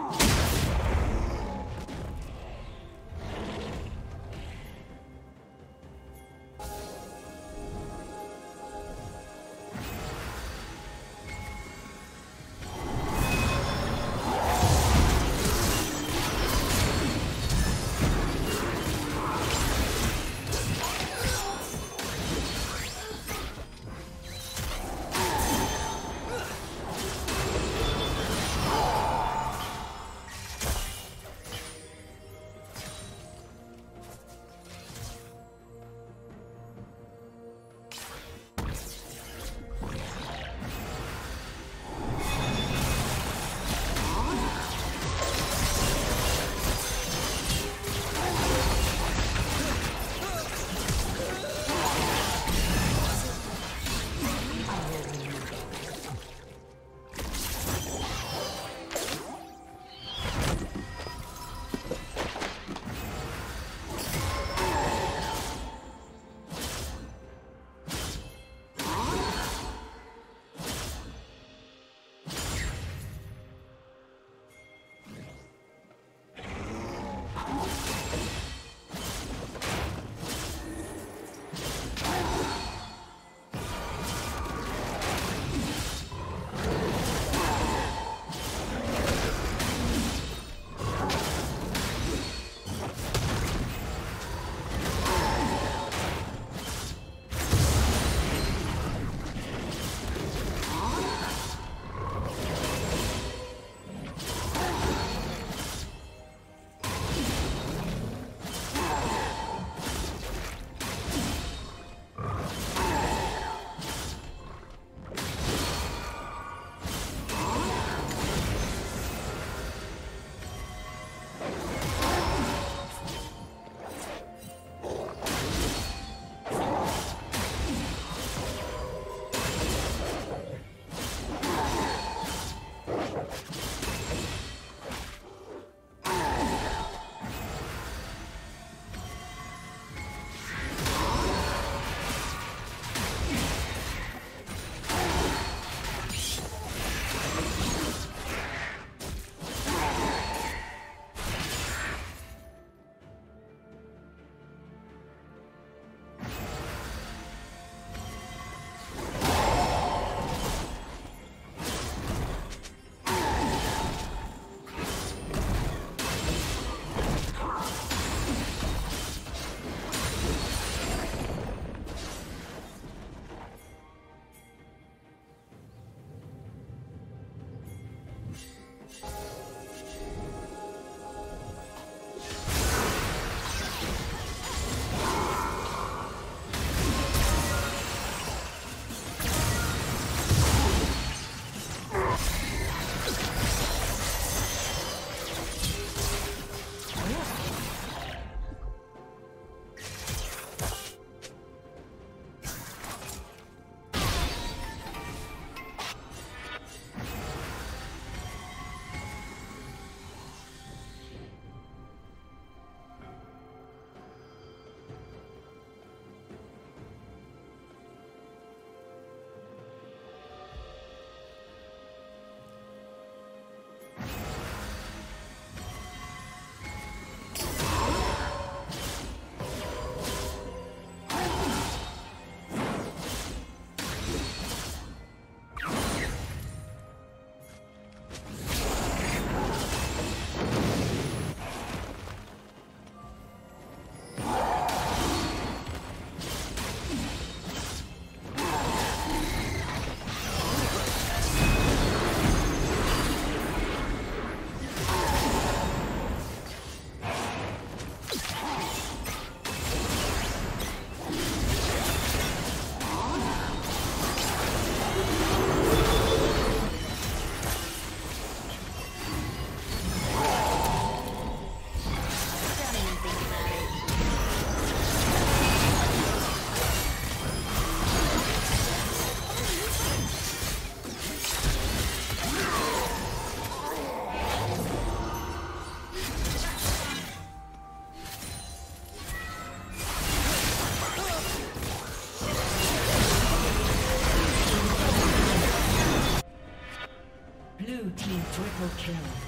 Huh. Triple kill.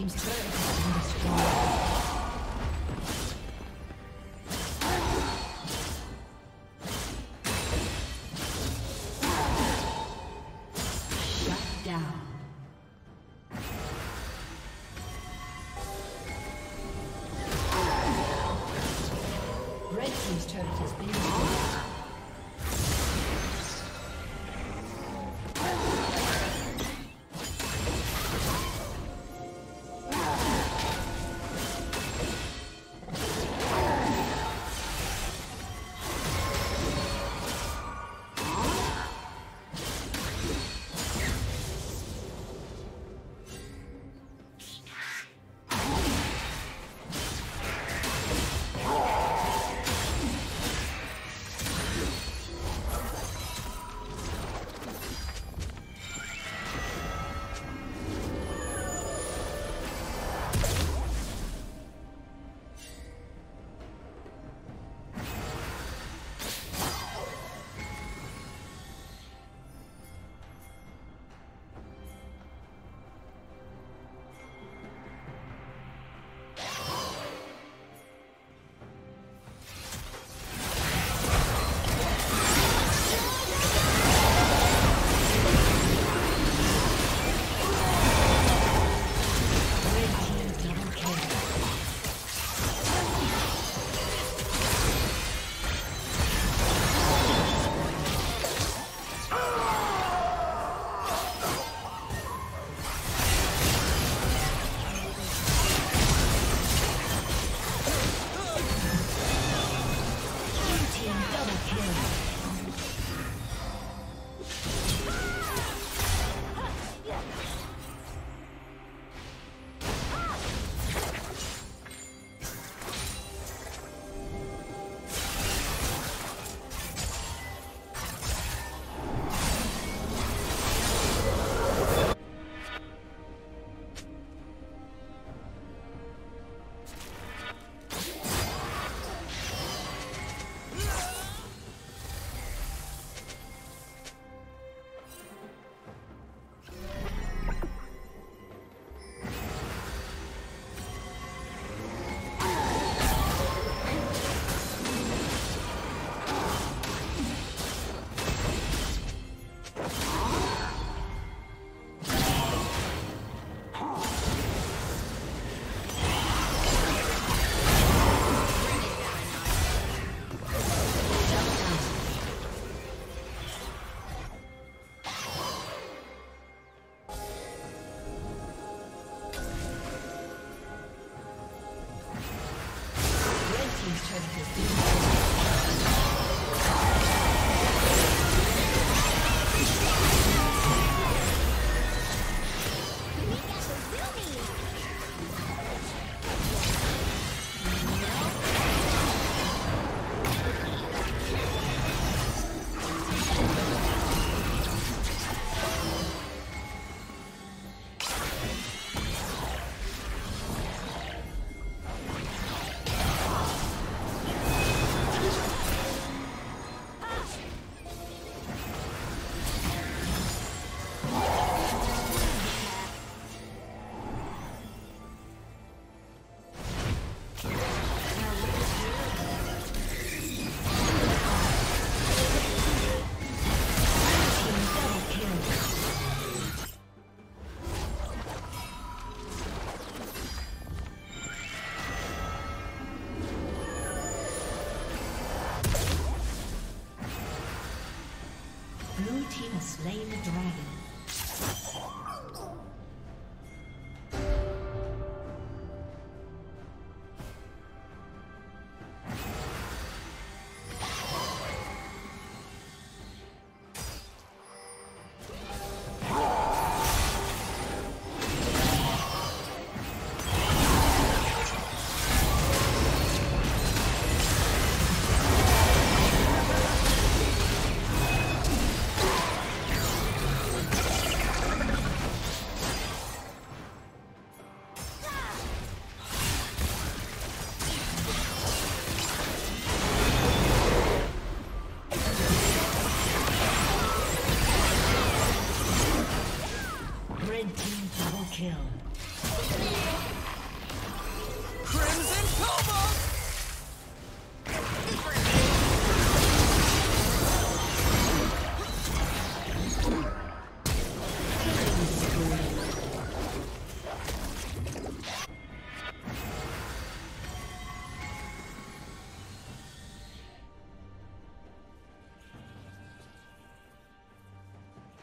Team's turret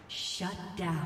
Shut down.